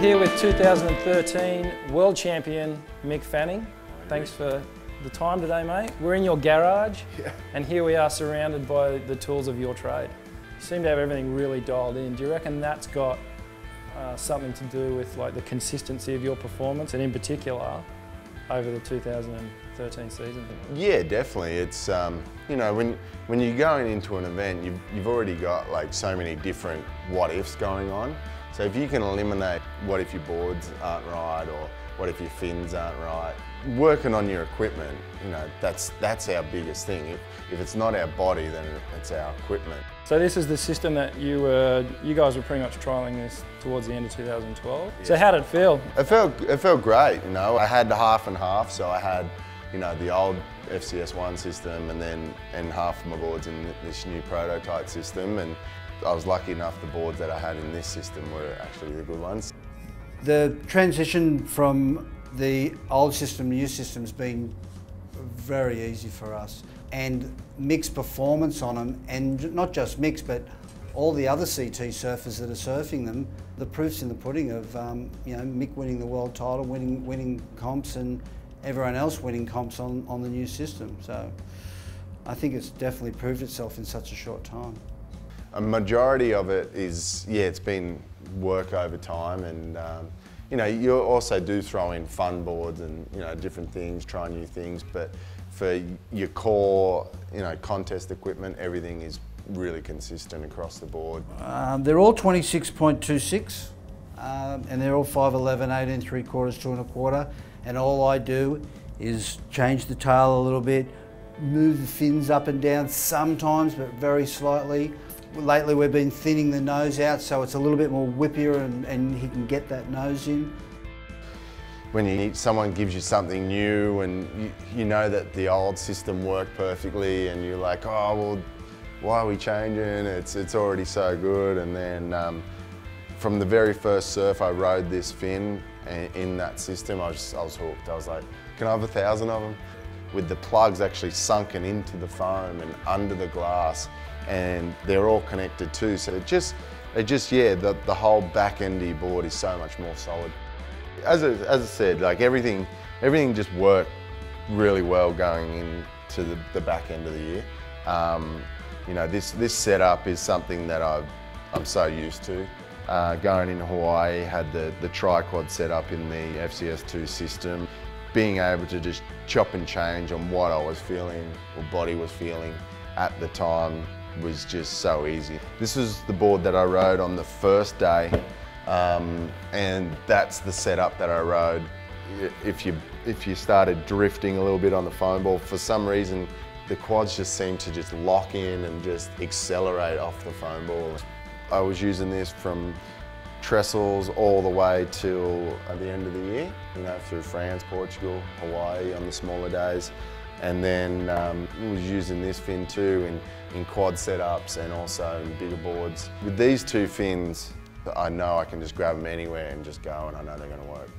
here with 2013 World Champion Mick Fanning. Thanks for the time today, mate. We're in your garage, Yeah. and here we are surrounded by the tools of your trade. You seem to have everything really dialed in. Do you reckon that's got uh, something to do with like the consistency of your performance, and in particular over the 2013 season? Yeah, definitely. It's um, you know when when you're going into an event, you've you've already got like so many different what ifs going on. So if you can eliminate what if your boards aren't right or what if your fins aren't right, working on your equipment, you know that's that's our biggest thing. If if it's not our body, then it's our equipment. So this is the system that you were, you guys were pretty much trialing this towards the end of 2012. So how did it feel? It felt it felt great, you know. I had half and half, so I had, you know, the old FCS one system, and then and half of my boards in this new prototype system, and I was lucky enough the boards that I had in this system were actually the good ones. The transition from the old system to new system has been very easy for us. And Mick's performance on them, and not just Mick's, but all the other CT surfers that are surfing them, the proof's in the pudding of um, you know Mick winning the world title, winning winning comps, and everyone else winning comps on, on the new system. So I think it's definitely proved itself in such a short time. A majority of it is, yeah, it's been work over time, and um, you know, you also do throw in fun boards and you know different things, try new things, but for your core, you know, contest equipment, everything is really consistent across the board. Um, they're all 26.26 um, and they're all 5'11", 18 3 quarters, 2 and a quarter. And all I do is change the tail a little bit, move the fins up and down sometimes, but very slightly. Lately we've been thinning the nose out so it's a little bit more whippier and, and he can get that nose in. When you need, someone gives you something new and you, you know that the old system worked perfectly and you're like, oh, well, why are we changing? It's, it's already so good. And then um, from the very first surf I rode this fin in that system, I was, I was hooked. I was like, can I have a thousand of them? With the plugs actually sunken into the foam and under the glass and they're all connected too. So it just, it just yeah, the, the whole back end of your board is so much more solid. As I, as I said, like everything, everything just worked really well going into the, the back end of the year. Um, you know, this, this setup is something that I've, I'm so used to. Uh, going in Hawaii, had the, the tri-quad set up in the FCS2 system. Being able to just chop and change on what I was feeling or body was feeling at the time was just so easy. This was the board that I rode on the first day um, and that's the setup that I rode. If you, if you started drifting a little bit on the foam ball, for some reason the quads just seemed to just lock in and just accelerate off the foam ball. I was using this from trestles all the way till the end of the year, you know, through France, Portugal, Hawaii on the smaller days. And then um, was using this fin too in, in quad setups and also in bigger boards. With these two fins, I know I can just grab them anywhere and just go and I know they're going to work.